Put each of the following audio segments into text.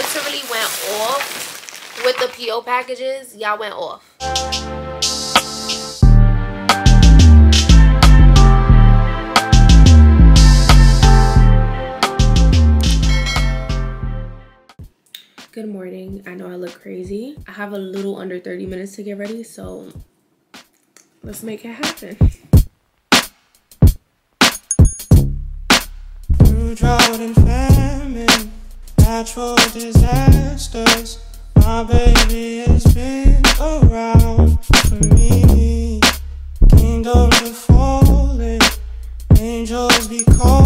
literally went off with the PO packages. Y'all went off. Good morning. I know I look crazy. I have a little under 30 minutes to get ready, so let's make it happen. drought and famine, natural disasters. My baby has been around for me. Kingdoms are falling, angels be calling.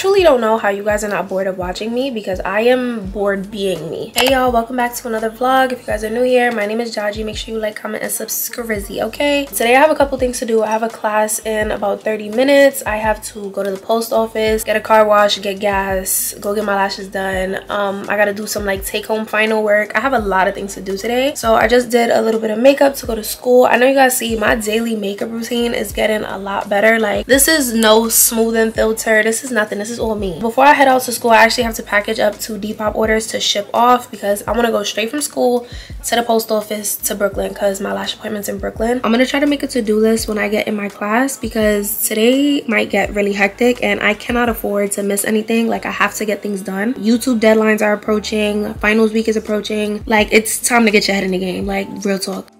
actual truly don't know how you guys are not bored of watching me because I am bored being me. Hey y'all, welcome back to another vlog. If you guys are new here, my name is Jaji. Make sure you like, comment, and subscribe, okay? Today I have a couple things to do. I have a class in about 30 minutes. I have to go to the post office, get a car wash, get gas, go get my lashes done. Um, I gotta do some like take home final work. I have a lot of things to do today. So I just did a little bit of makeup to go to school. I know you guys see my daily makeup routine is getting a lot better. Like this is no smoothing filter. This is nothing. This is all me. Before I head out to school, I actually have to package up two Depop orders to ship off because I want to go straight from school to the post office to Brooklyn because my lash appointment's in Brooklyn. I'm going to try to make a to-do list when I get in my class because today might get really hectic and I cannot afford to miss anything. Like I have to get things done. YouTube deadlines are approaching. Finals week is approaching. Like it's time to get your head in the game. Like real talk.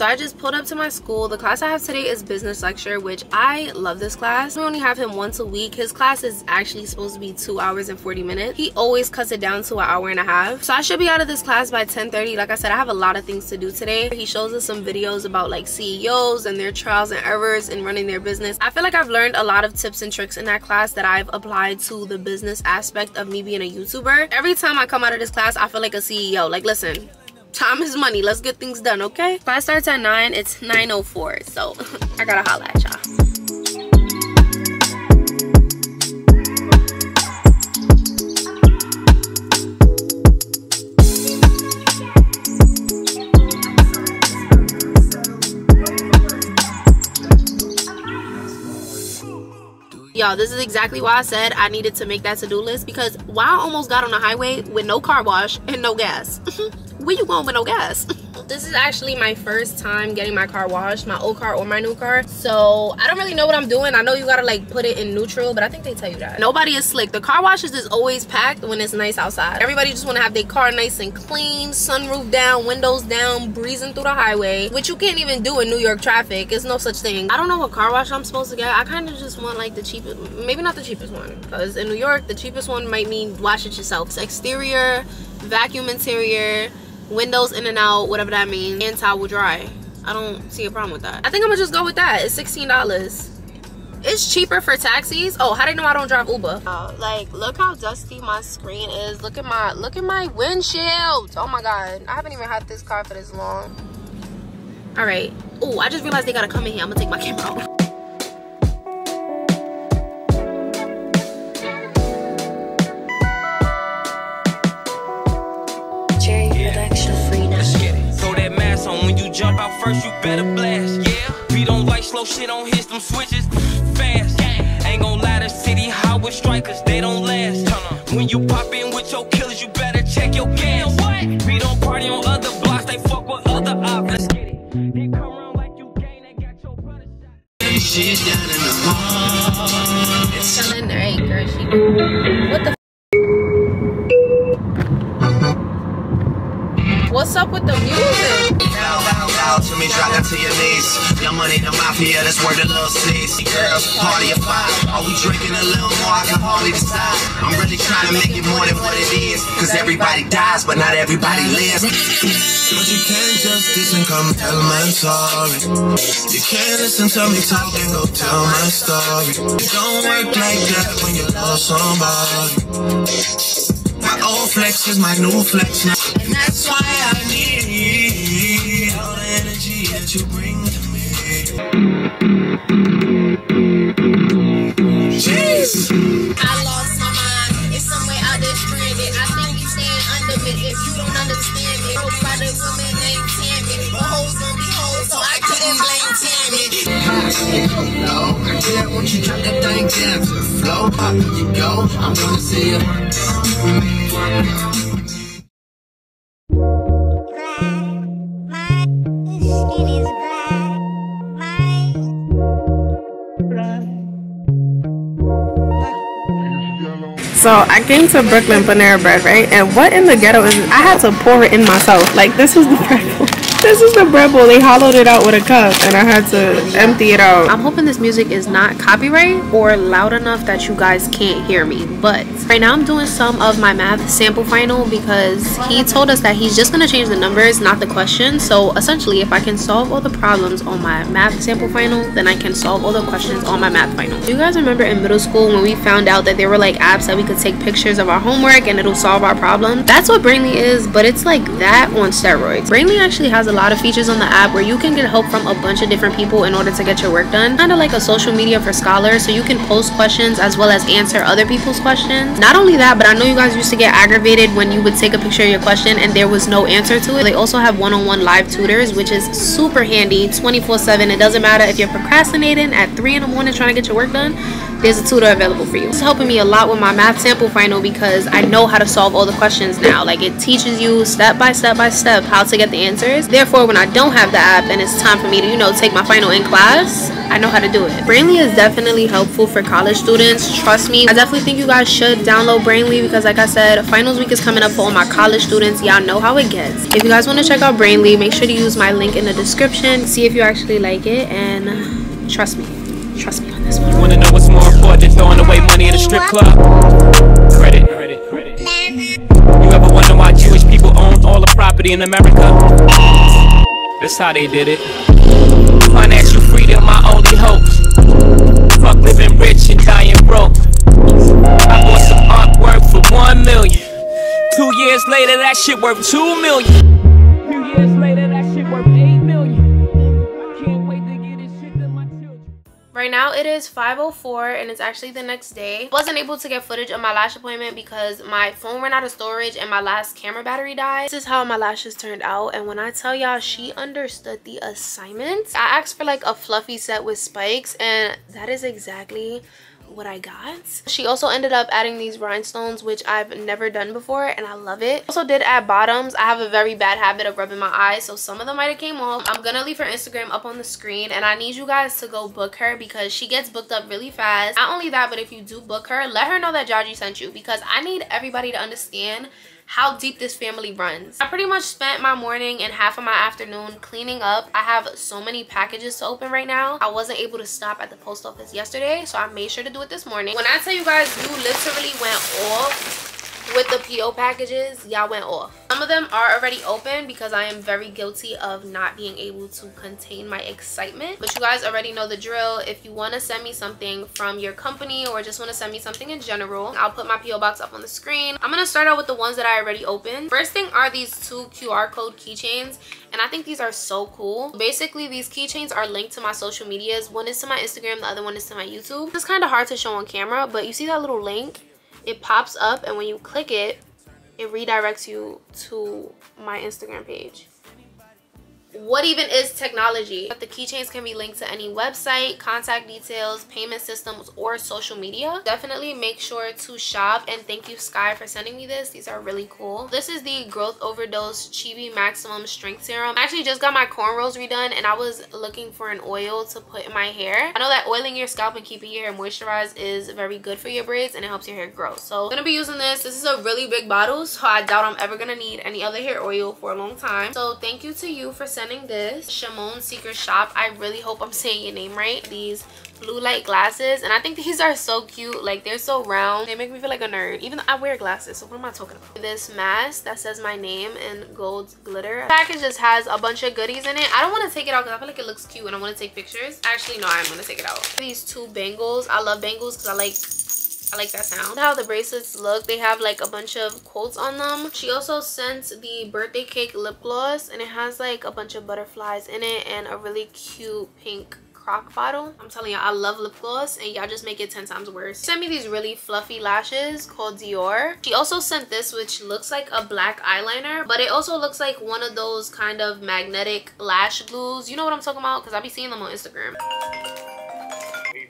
So I just pulled up to my school. The class I have today is business lecture, which I love this class. We only have him once a week. His class is actually supposed to be two hours and 40 minutes. He always cuts it down to an hour and a half. So I should be out of this class by 10:30. Like I said, I have a lot of things to do today. He shows us some videos about like CEOs and their trials and errors in running their business. I feel like I've learned a lot of tips and tricks in that class that I've applied to the business aspect of me being a YouTuber. Every time I come out of this class, I feel like a CEO. Like listen, time is money. Let's get things done okay? Class starts at 9 it's 904 so i gotta holla at y'all. Y'all this is exactly why i said i needed to make that to-do list because while i almost got on the highway with no car wash and no gas where you going with no gas? This is actually my first time getting my car washed my old car or my new car. So i don't really know what i'm doing. I know you gotta like put it in neutral but i think they tell you that. Nobody is slick. The car washes is always packed when it's nice outside. Everybody just want to have their car nice and clean sunroof down windows down breezing through the highway which you can't even do in new york traffic. It's no such thing. I don't know what car wash i'm supposed to get. I kind of just want like the cheapest maybe not the cheapest one because in new york the cheapest one might mean wash it yourself. It's exterior vacuum interior windows in and out whatever that means and towel dry. I don't see a problem with that. I think i'm gonna just go with that. It's 16 dollars. It's cheaper for taxis. Oh how do you know i don't drive uber? Uh, like look how dusty my screen is. Look at my look at my windshield. Oh my god. I haven't even had this car for this long. All right. Oh i just realized they gotta come in here. I'm gonna take my camera out don't like shit on hits, them switches fast. Ain't gon' lie, the city hot with strikers, they don't last. When you pop in with your killers, you better check your gas. We don't party on other blocks, they fuck with other op. Let's get it. They come around like you gang, they got your brother shot. She's down in the mall. It's telling, hey, girl, she. What the? What's up with the music? To me, drop to your knees. Your money, the mafia, that's worth a little sneeze. Girls, party of five. Are we drinking a little more? I can hardly decide. I'm really trying to make it more than what it is. Cause everybody dies, but not everybody lives. But you can't just listen, come tell my story. You can't listen to me talk go tell my story. It don't work like that when you love somebody. My old flex is my new flex. Now. And that's why I need the energy that you bring to me. Jeez. I lost my mind. It's somewhere out there stranded. I think you stand under it if you don't understand me. Broke by the woman named Tammy. The hoes gon' be hoes, so I couldn't blame Tammy. Low. I get what you drop that thing down to the floor. Up you go. I'm gonna see you. So I came to Brooklyn Panera Bread, right? And what in the ghetto is I had to pour it in myself. Like this was the bowl. This is the bread bowl. They hollowed it out with a cup and I had to empty it out. I'm hoping this music is not copyright or loud enough that you guys can't hear me. But right now I'm doing some of my math sample final because he told us that he's just gonna change the numbers, not the questions. So essentially if I can solve all the problems on my math sample final, then I can solve all the questions on my math final. Do you guys remember in middle school when we found out that there were like apps that we could take pictures of our homework and it'll solve our problem? That's what Brainly is, but it's like that on steroids. Brainly actually has a lot of features on the app where you can get help from a bunch of different people in order to get your work done. Kind of like a social media for scholars, so you can post questions as well as answer other people's questions. Not only that, but I know you guys used to get aggravated when you would take a picture of your question and there was no answer to it. They also have one-on-one live tutors, which is super handy 24-7. It doesn't matter if you're procrastinating at 3 in the morning trying to get your work done, there's a tutor available for you. It's helping me a lot with my math sample final because I know how to solve all the questions now. Like it teaches you step by step by step how to get the answers. Therefore, when I don't have the app and it's time for me to, you know, take my final in class, I know how to do it. Brainly is definitely helpful for college students. Trust me. I definitely think you guys should download Brainly because like I said, finals week is coming up for all my college students. Y'all know how it gets. If you guys want to check out Brainly, make sure to use my link in the description. See if you actually like it and trust me. Trust me on this one. More than throwing away money at a strip club? Credit. Credit. Credit. You ever wonder why Jewish people own all the property in America? That's how they did it. Financial freedom, my only hopes. Fuck living rich and dying broke. I bought some artwork for one million. Two years later, that shit worth two million. Few years later, Right now it is 5.04 and it's actually the next day. Wasn't able to get footage of my lash appointment because my phone ran out of storage and my last camera battery died. This is how my lashes turned out and when I tell y'all she understood the assignment. I asked for like a fluffy set with spikes and that is exactly what I got. She also ended up adding these rhinestones, which I've never done before, and I love it. Also did add bottoms. I have a very bad habit of rubbing my eyes, so some of them might have came off. I'm gonna leave her Instagram up on the screen, and I need you guys to go book her because she gets booked up really fast. Not only that, but if you do book her, let her know that Jaji sent you because I need everybody to understand how deep this family runs. I pretty much spent my morning and half of my afternoon cleaning up. I have so many packages to open right now. I wasn't able to stop at the post office yesterday, so I made sure to do it this morning. When I tell you guys, you literally went off with the PO packages, y'all went off. Some of them are already open because I am very guilty of not being able to contain my excitement. But you guys already know the drill. If you want to send me something from your company or just want to send me something in general, I'll put my PO box up on the screen. I'm going to start out with the ones that I already opened. First thing are these two QR code keychains and I think these are so cool. Basically, these keychains are linked to my social medias. One is to my Instagram, the other one is to my YouTube. It's kind of hard to show on camera, but you see that little link? It pops up and when you click it it redirects you to my instagram page what even is technology? But the keychains can be linked to any website contact details payment systems or social media. Definitely make sure to shop and thank you sky for sending me this. These are really cool. This is the growth overdose Chebe maximum strength serum. I actually just got my cornrows redone and i was looking for an oil to put in my hair. I know that oiling your scalp and keeping your hair moisturized is very good for your braids and it helps your hair grow. So i'm gonna be using this. This is a really big bottle so i doubt i'm ever gonna need any other hair oil for a long time. So thank you to you for sending this Shimon Secret Shop. I really hope I'm saying your name right. These blue light glasses and I think these are so cute. Like they're so round. They make me feel like a nerd. Even though I wear glasses, so what am I talking about? This mask that says my name in gold glitter. The package just has a bunch of goodies in it. I don't want to take it out because I feel like it looks cute and I want to take pictures. Actually, no, I'm going to take it out. These two bangles. I love bangles because I like I like that sound. How the bracelets look, they have like a bunch of quotes on them. She also sent the birthday cake lip gloss and it has like a bunch of butterflies in it and a really cute pink crock bottle. I'm telling y'all, I love lip gloss and y'all just make it 10 times worse. She sent me these really fluffy lashes called Dior. She also sent this which looks like a black eyeliner, but it also looks like one of those kind of magnetic lash glues. You know what I'm talking about? Because I be seeing them on Instagram.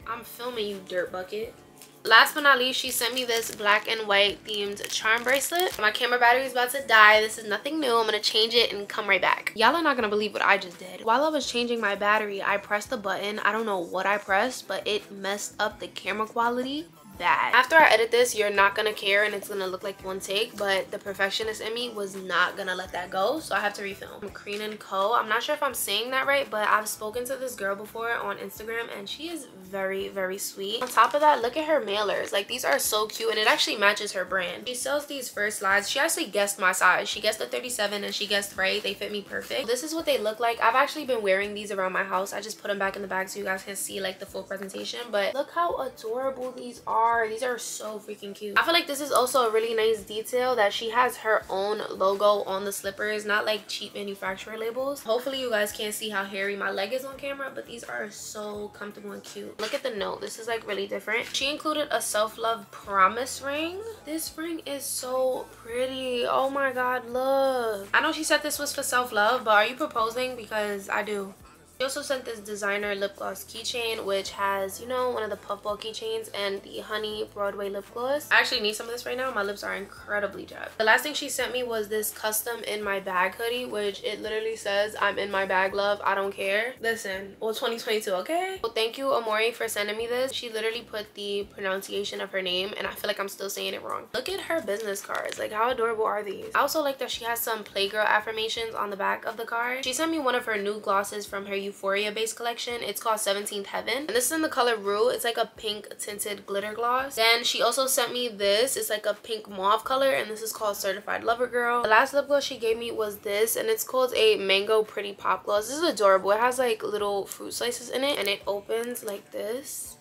I'm filming you, dirt bucket last but not least she sent me this black and white themed charm bracelet. My camera battery is about to die. This is nothing new. I'm gonna change it and come right back. Y'all are not gonna believe what i just did. While i was changing my battery i pressed the button. I don't know what i pressed but it messed up the camera quality After I edit this, you're not gonna care and it's gonna look like one take, but the perfectionist in me was not gonna let that go, so I have to refilm. Crean & Co. I'm not sure if I'm saying that right, but I've spoken to this girl before on Instagram and she is very, very sweet. On top of that, look at her mailers. Like, these are so cute and it actually matches her brand. She sells these first slides. She actually guessed my size. She guessed the 37 and she guessed right. They fit me perfect. This is what they look like. I've actually been wearing these around my house. I just put them back in the bag so you guys can see like the full presentation, but look how adorable these are are. These are so freaking cute. I feel like this is also a really nice detail that she has her own logo on the slippers, not like cheap manufacturer labels. Hopefully you guys can't see how hairy my leg is on camera, but these are so comfortable and cute. Look at the note. This is like really different. She included a self-love promise ring. This ring is so pretty. Oh my god, look. I know she said this was for self-love, but are you proposing? Because I do. She also sent this designer lip gloss keychain which has, you know, one of the puffball keychains and the Honey Broadway lip gloss. I actually need some of this right now. My lips are incredibly dry. The last thing she sent me was this custom in my bag hoodie which it literally says I'm in my bag love. I don't care. Listen, well 2022, okay? Well, thank you Amori for sending me this. She literally put the pronunciation of her name and I feel like I'm still saying it wrong. Look at her business cards. Like how adorable are these? I also like that she has some Playgirl affirmations on the back of the card. She sent me one of her new glosses from her Euphoria base collection. It's called 17th Heaven. And this is in the color Rue. It's like a pink tinted glitter gloss. Then she also sent me this. It's like a pink mauve color and this is called Certified Lover Girl. The last lip gloss she gave me was this and it's called a Mango Pretty Pop Gloss. This is adorable. It has like little fruit slices in it and it opens like this.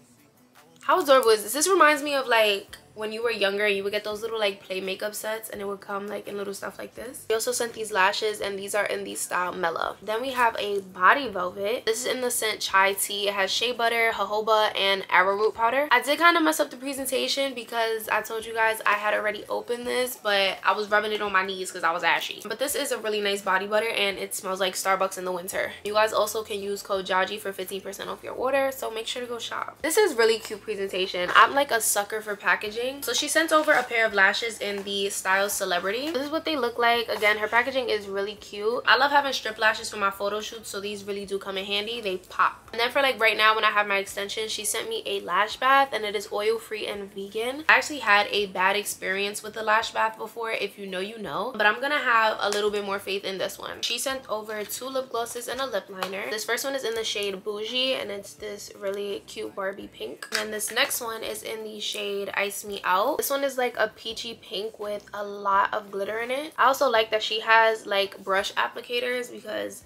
How adorable is this? This reminds me of like when you were younger you would get those little like play makeup sets and it would come like in little stuff like this. We also sent these lashes and these are in the style mellow then we have a body velvet. This is in the scent chai tea. It has shea butter jojoba and arrowroot powder. I did kind of mess up the presentation because i told you guys i had already opened this but i was rubbing it on my knees because i was ashy. But this is a really nice body butter and it smells like starbucks in the winter. You guys also can use code jaji for 15 percent off your order so make sure to go shop. This is really cute presentation. I'm like a sucker for packaging So she sent over a pair of lashes in the style Celebrity. This is what they look like. Again, her packaging is really cute. I love having strip lashes for my photo shoots, so these really do come in handy. They pop. And then for like right now when I have my extensions, she sent me a lash bath and it is oil free and vegan. I actually had a bad experience with the lash bath before. If you know, you know. But I'm gonna have a little bit more faith in this one. She sent over two lip glosses and a lip liner. This first one is in the shade Bougie and it's this really cute Barbie pink. And then this next one is in the shade Ice Me out this one is like a peachy pink with a lot of glitter in it i also like that she has like brush applicators because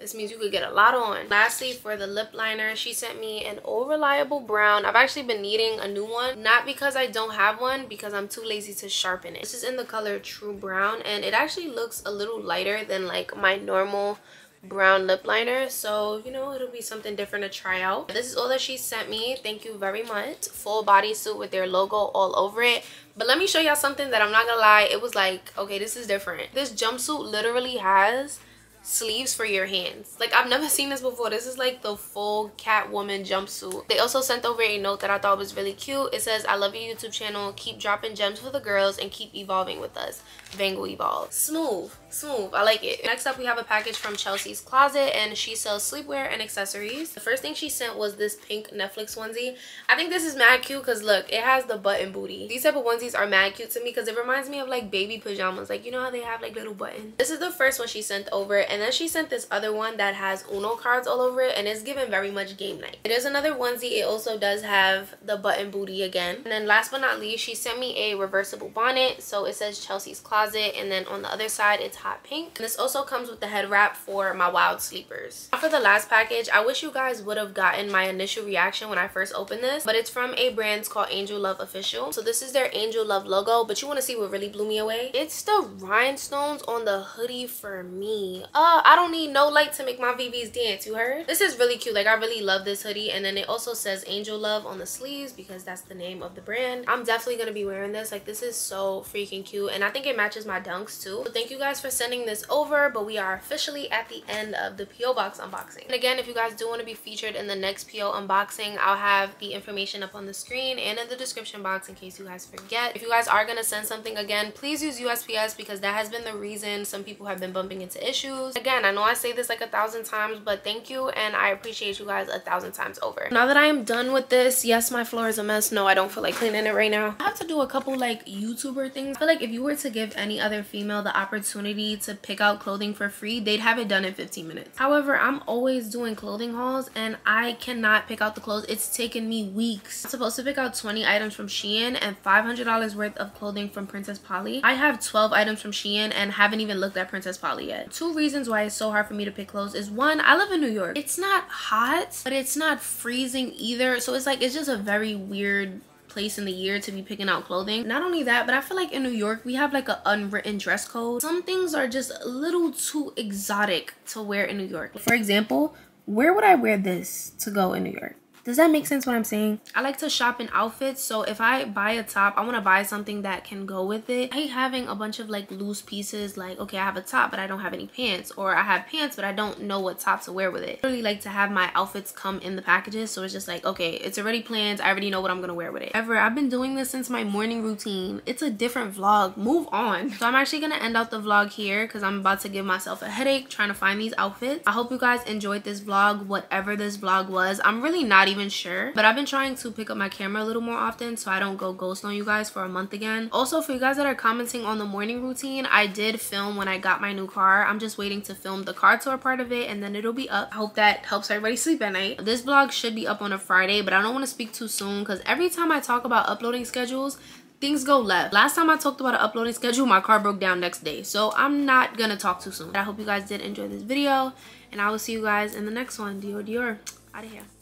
this means you could get a lot on. Lastly, for the lip liner, she sent me an old reliable brown. I've actually been needing a new one. Not because I don't have one, because I'm too lazy to sharpen it. This is in the color True Brown, and it actually looks a little lighter than like my normal brown lip liner. So you know it'll be something different to try out. This is all that she sent me. Thank you very much. Full bodysuit with their logo all over it. But let me show y'all something that i'm not gonna lie it was like okay this is different. This jumpsuit literally has sleeves for your hands. Like i've never seen this before. This is like the full catwoman jumpsuit. They also sent over a note that i thought was really cute. It says i love your youtube channel. Keep dropping gems for the girls and keep evolving with us. Vangle evolve. Smooth smooth i like it next up we have a package from chelsea's closet and she sells sleepwear and accessories the first thing she sent was this pink netflix onesie i think this is mad cute because look it has the button booty these type of onesies are mad cute to me because it reminds me of like baby pajamas like you know how they have like little buttons this is the first one she sent over And then she sent this other one that has Uno cards all over it and it's given very much game night. It is another onesie. It also does have the button booty again. And then last but not least, she sent me a reversible bonnet. So it says Chelsea's Closet and then on the other side it's hot pink. And this also comes with the head wrap for my wild sleepers. For the last package, I wish you guys would have gotten my initial reaction when I first opened this. But it's from a brand called Angel Love Official. So this is their Angel Love logo. But you want to see what really blew me away? It's the rhinestones on the hoodie for me. Uh, I don't need no light to make my VVs dance, you heard? This is really cute. Like, I really love this hoodie. And then it also says Angel Love on the sleeves because that's the name of the brand. I'm definitely going to be wearing this. Like, this is so freaking cute. And I think it matches my dunks too. So thank you guys for sending this over. But we are officially at the end of the P.O. Box unboxing. And again, if you guys do want to be featured in the next P.O. unboxing, I'll have the information up on the screen and in the description box in case you guys forget. If you guys are going to send something again, please use USPS because that has been the reason some people have been bumping into issues. Again, I know I say this like a thousand times, but thank you and I appreciate you guys a thousand times over. Now that I am done with this, yes, my floor is a mess. No, I don't feel like cleaning it right now. I have to do a couple like YouTuber things. I feel like if you were to give any other female the opportunity to pick out clothing for free, they'd have it done in 15 minutes. However, I'm always doing clothing hauls and I cannot pick out the clothes. It's taken me weeks. I'm supposed to pick out 20 items from Shein and $500 worth of clothing from Princess Polly. I have 12 items from Shein and haven't even looked at Princess Polly yet. Two reasons why it's so hard for me to pick clothes is one, I live in New York. It's not hot, but it's not freezing either. So it's like, it's just a very weird place in the year to be picking out clothing. Not only that but i feel like in new york we have like an unwritten dress code. Some things are just a little too exotic to wear in new york. For example where would i wear this to go in new york does that make sense what I'm saying? I like to shop in outfits. So if I buy a top, I want to buy something that can go with it. I hate having a bunch of like loose pieces like, okay, I have a top, but I don't have any pants. Or I have pants, but I don't know what top to wear with it. I really like to have my outfits come in the packages. So it's just like, okay, it's already planned. I already know what I'm going to wear with it. Ever, I've been doing this since my morning routine. It's a different vlog. Move on. So I'm actually going to end out the vlog here because I'm about to give myself a headache trying to find these outfits. I hope you guys enjoyed this vlog, whatever this vlog was. I'm really not even sure but i've been trying to pick up my camera a little more often so i don't go ghost on you guys for a month again also for you guys that are commenting on the morning routine i did film when i got my new car i'm just waiting to film the car tour part of it and then it'll be up i hope that helps everybody sleep at night this vlog should be up on a friday but i don't want to speak too soon because every time i talk about uploading schedules things go left. Last time I talked about an uploading schedule, my car broke down next day. So I'm not gonna talk too soon. I hope you guys did enjoy this video and I will see you guys in the next one. Dior Dior. Out of here.